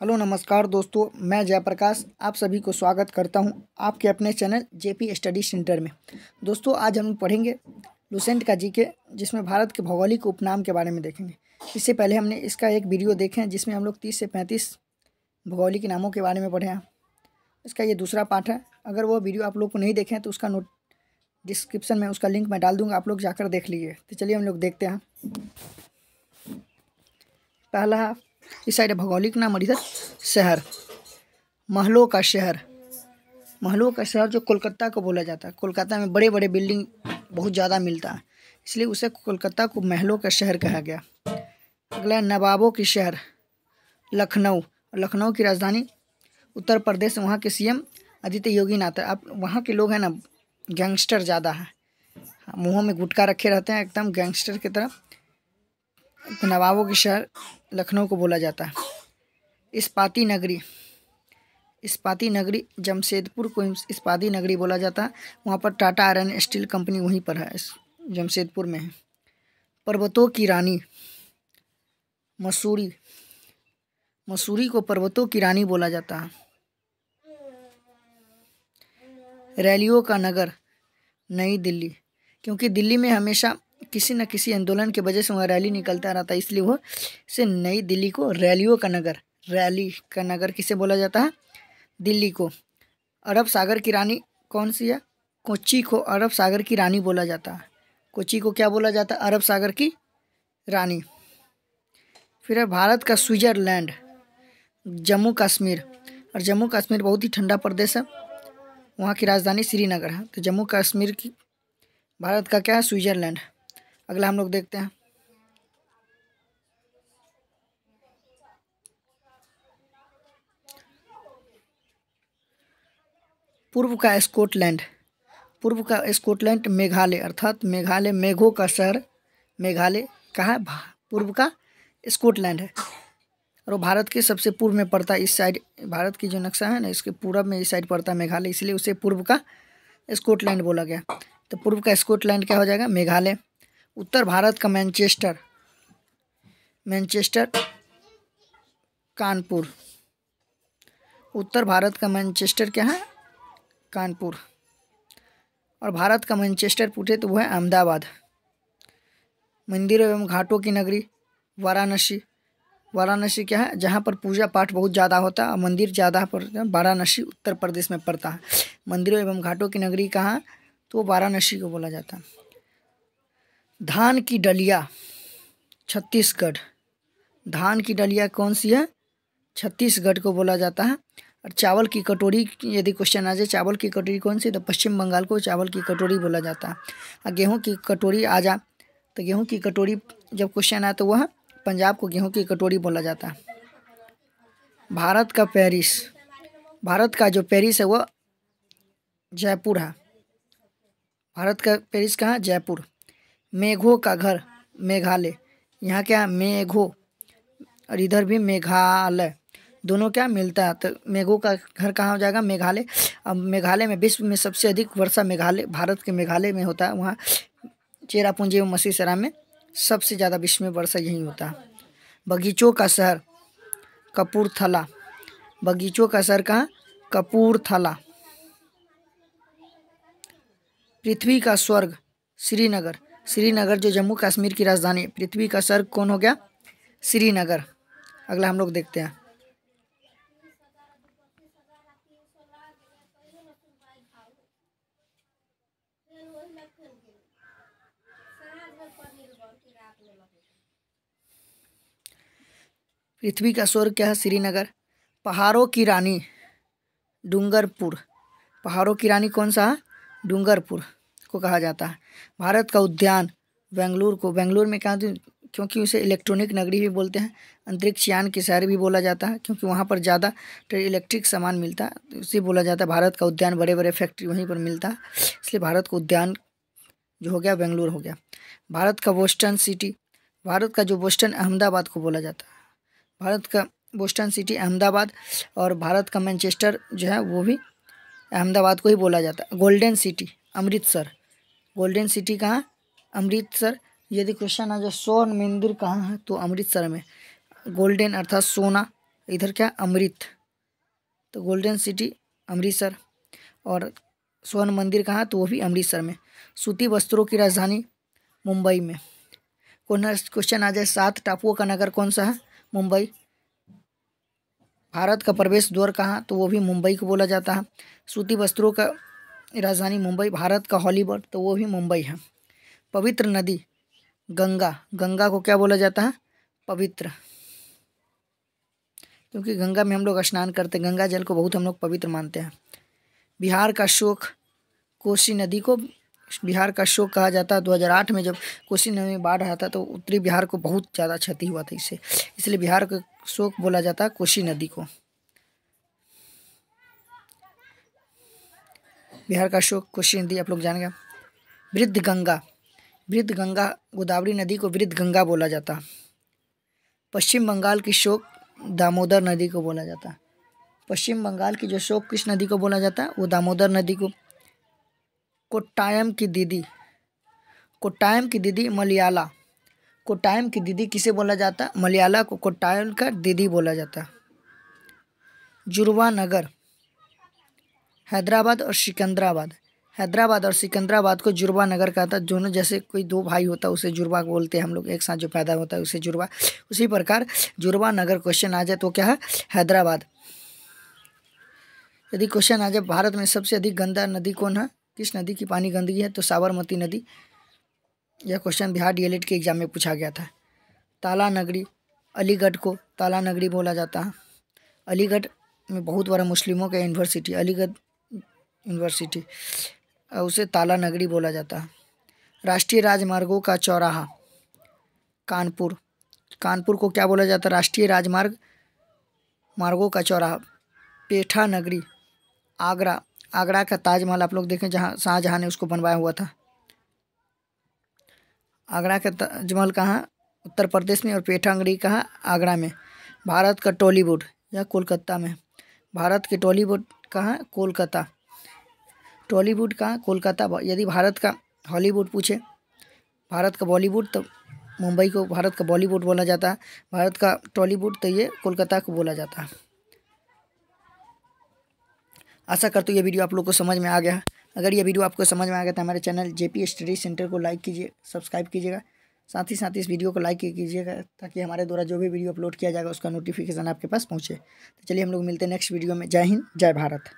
Hello, नमस्कार दोस्तों, मैं जयप्रकाश, आप सभी को स्वागत करता हूँ आपके अपने चैनल जेपी स्टडी सेंटर में। दोस्तों, आज हम पढ़ेंगे लुसेंट का जीके, जिसमें भारत के भौगोलिक उपनाम के बारे में देखेंगे। इससे पहले हमने इसका एक वीडियो देखे हैं, जिसमें हम लोग तीस से पैंतीस भौगोलिक नामों के बारे में पढ़े हैं। इसका ये दूसरा पार्ट है। अगर वो वीडियो आप लोग को नहीं देखें तो उसका नोट डिस्क्रिप्शन में उसका लिंक मैं डाल दूँगा, आप लोग जाकर देख लीजिए। तो चलिए हम लोग देखते हैं। पहला इस साइड भौगोलिक नाम और इधर शहर। महलों का शहर। महलों का शहर जो कोलकाता को बोला जाता है। कोलकाता में बड़े बड़े बिल्डिंग बहुत ज़्यादा मिलता है। इसलिए उसे कोलकाता को महलों का शहर कहा गया। अगला नवाबों की शहर, लखनऊ। लखनऊ की राजधानी उत्तर प्रदेश वहाँ के सीएम आदित्य योगी नाथ। अब वहाँ के लोग हैं ना, गैंगस्टर ज़्यादा है। मुँहों में गुटका रखे रहते हैं, एकदम गैंगस्टर की तरह। नवाबों की शहर लखनऊ को बोला जाता है। इस्पाती नगरी इस्पाती नगरी जमशेदपुर को इस्पाती नगरी बोला जाता है। वहाँ पर टाटा आयरन स्टील कंपनी वहीं पर है जमशेदपुर में है। पर्वतों की रानी मसूरी मसूरी को पर्वतों की रानी बोला जाता है। रैलियों का नगर, नई दिल्ली, क्योंकि दिल्ली में हमेशा किसी न किसी आंदोलन की वजह से वहाँ रैली निकलता रहता है, इसलिए वो से नई दिल्ली को रैलियों का नगर, रैली का नगर किसे बोला जाता है? दिल्ली को। अरब सागर की रानी कौन सी है? कोची को अरब सागर की रानी बोला जाता है। कोची को क्या बोला जाता है? अरब सागर की रानी। फिर है भारत का स्विट्ज़रलैंड, जम्मू कश्मीर। और जम्मू कश्मीर बहुत ही ठंडा प्रदेश है। वहाँ की राजधानी श्रीनगर है। तो जम्मू कश्मीर की, भारत का क्या है? स्विट्ज़रलैंड। अगला हम लोग देखते हैं। पूर्व का स्कॉटलैंड। पूर्व का स्कॉटलैंड मेघालय, अर्थात मेघालय मेघों का शहर। मेघालय कहाँ है? पूर्व का स्कॉटलैंड है। और वो भारत के सबसे पूर्व में पड़ता है, इस साइड। भारत की जो नक्शा है ना, इसके पूरब में इस साइड पड़ता है मेघालय, इसलिए उसे पूर्व का स्कॉटलैंड बोला गया। तो पूर्व का स्कॉटलैंड क्या हो जाएगा? मेघालय। उत्तर भारत का मैनचेस्टर मैनचेस्टर कानपुर। उत्तर भारत का मैनचेस्टर क्या है? कानपुर। और भारत का मैनचेस्टर पूछे तो वह है अहमदाबाद। मंदिरों एवं घाटों की नगरी वाराणसी। वाराणसी क्या है? जहाँ पर पूजा पाठ बहुत ज़्यादा होता है मंदिर ज़्यादा पर वाराणसी उत्तर प्रदेश में पड़ता है। मंदिरों एवं घाटों की नगरी कहाँ? तो वाराणसी को बोला जाता है। धान की डलिया, छत्तीसगढ़। धान की डलिया कौन सी है? छत्तीसगढ़ को बोला जाता है। और चावल की कटोरी, यदि क्वेश्चन आ जाए, चावल की कटोरी कौन सी? तो पश्चिम बंगाल को चावल की कटोरी बोला जाता है। और गेहूँ की कटोरी आ जा तो गेहूँ की कटोरी, जब क्वेश्चन आया तो वह पंजाब को गेहूँ की कटोरी बोला जाता है। भारत का पेरिस। भारत का जो पेरिस है, वह जयपुर है। भारत का पेरिस कहाँ? जयपुर। मेघों का घर, मेघालय। यहाँ क्या मेघो? और इधर भी मेघालय। दोनों क्या मिलता है? तो मेघों का घर कहाँ हो जाएगा? मेघालय। अब मेघालय में विश्व में सबसे अधिक वर्षा मेघालय, भारत के मेघालय में होता है। वहाँ चेरापूंजी एवं मसीसरा में सबसे ज़्यादा विश्व में वर्षा यहीं होता है। बगीचों का शहर, कपूरथला। बगीचों का शहर कहाँ? कपूरथला। पृथ्वी का स्वर्ग, श्रीनगर। श्रीनगर जो जम्मू कश्मीर की राजधानी पृथ्वी का स्वर्ग कौन हो गया? श्रीनगर। अगला हम लोग देखते हैं। पृथ्वी का स्वर्ग क्या है? श्रीनगर। पहाड़ों की रानी डूंगरपुर। पहाड़ों की रानी कौन सा है? डूंगरपुर। को कहा जाता है। भारत का उद्यान बेंगलुरु को, बेंगलुरु में क्या क्योंकि उसे इलेक्ट्रॉनिक नगरी भी बोलते हैं, अंतरिक्ष यान के शहर भी बोला जाता है, क्योंकि वहाँ पर ज़्यादा इलेक्ट्रिक सामान मिलता है तो उसे बोला जाता है भारत का उद्यान बड़े बड़े फैक्ट्री वहीं पर मिलता है, इसलिए भारत का उद्यान जो हो गया, बेंगलुरु हो गया। भारत का बोस्टन सिटी भारत का जो बोस्टन अहमदाबाद को बोला जाता है। भारत का बोस्टन सिटी अहमदाबाद और भारत का मैनचेस्टर जो है वो भी अहमदाबाद को ही बोला जाता है। Golden city, Amritsar. Golden city कहाँ? अमृतसर। यदि क्वेश्चन आ जाए स्वर्ण मंदिर कहाँ है तो अमृतसर में। गोल्डन अर्थात सोना, इधर क्या? अमृत। तो गोल्डन सिटी अमृतसर। और स्वर्ण मंदिर कहाँ? तो वो भी अमृतसर में। सूती वस्त्रों की राजधानी मुंबई में। कौन क्वेश्चन आ जाए, सात टापुओं का नगर कौन सा है? मुंबई। भारत का प्रवेश द्वार कहाँ? तो वो भी मुंबई को बोला जाता है। सूती वस्त्रों का राजधानी मुंबई, भारत का हॉलीवुड तो वो भी मुंबई है। पवित्र नदी, गंगा। गंगा को क्या बोला जाता है? पवित्र। क्योंकि गंगा में हम लोग स्नान करते हैं, गंगा जल को बहुत हम लोग पवित्र मानते हैं। बिहार का शोक, कोसी नदी को, बिहार का शोक कहा जाता है। 2008 में जब कोसी नदी में बाढ़ आया था तो उत्तरी बिहार को बहुत ज़्यादा क्षति हुआ था इससे। इसलिए बिहार का शोक बोला जाता है कोसी नदी को। बिहार का शोक क्वेश्चन नदी, आप लोग जानेंगे वृद्ध गंगा। वृद्ध गंगा, गोदावरी नदी को वृद्ध गंगा बोला जाता। पश्चिम बंगाल की शोक दामोदर नदी को बोला जाता। पश्चिम बंगाल की जो शोक किस नदी को बोला जाता है वो दामोदर नदी को। कोट्टायम की दीदी। कोट्टायम की दीदी मलयाला। कोट्टायम की दीदी किसे बोला जाता, मलयाला को कोट्टायम का दीदी बोला जाता। जुर्वा नगर। हैदराबाद और सिकंदराबाद। हैदराबाद और सिकंदराबाद को जुर्बा नगर कहा था। दोनों जैसे कोई दो भाई होता है उसे जुर्बा बोलते हैं हम लोग। एक साथ जो पैदा होता है, उसे जुर्बा। उसी प्रकार जुर्बा नगर क्वेश्चन आ जाए तो क्या है? हैदराबाद। यदि क्वेश्चन आ जाए भारत में सबसे अधिक गंदा नदी कौन है? किस नदी की पानी गंदगी है? तो साबरमती नदी। यह क्वेश्चन बिहार डी के एग्ज़ाम में पूछा गया था। ताला नगरी अलीगढ़ को ताला नगरी बोला जाता है। अलीगढ़ में बहुत बड़ा मुस्लिमों का यूनिवर्सिटी अलीगढ़ यूनिवर्सिटी। उसे ताला नगरी बोला जाता। है राष्ट्रीय राजमार्गों का चौराहा, कानपुर। कानपुर को क्या बोला जाता? है राष्ट्रीय राजमार्ग, मार्गों का चौराहा। पेठा नगरी, आगरा। आगरा का ताजमहल आप लोग देखें, जहाँ शाहजहाँ ने उसको बनवाया हुआ था। आगरा का ताजमहल कहाँ? उत्तर प्रदेश में और पेठा नगरी कहाँ? आगरा में। भारत का टॉलीवुड या कोलकाता में। भारत के टॉलीवुड कहाँ? कोलकाता। टॉलीवुड का, कोलकाता यदि भारत का, हॉलीवुड पूछे। भारत का बॉलीवुड तो मुंबई को, भारत का बॉलीवुड बोला जाता है। भारत का टॉलीवुड तो ये कोलकाता को बोला जाता है। आशा करते ये वीडियो आप लोग को समझ में आ गया। अगर ये वीडियो आपको समझ में आ गया तो हमारे चैनल जेपी स्टडी सेंटर को लाइक कीजिए, सब्सक्राइब कीजिएगा। साथ ही साथ इस वीडियो को लाइक कीजिएगा ताकि हमारे द्वारा जो भी वीडियो अपलोड किया जाएगा उसका नोटिफिकेशन आपके पास पहुँचे। तो चलिए हम लोग मिलते हैं नेक्स्ट वीडियो में। जय हिंद, जय भारत।